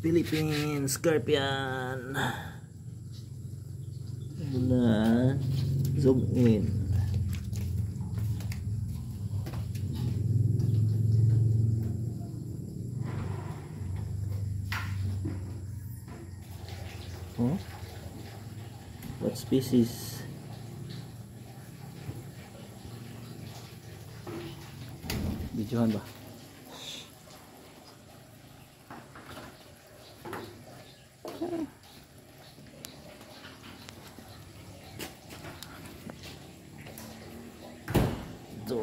Philippine Scorpion. Na zoom in. Oh? What species? Videohan ba? 走。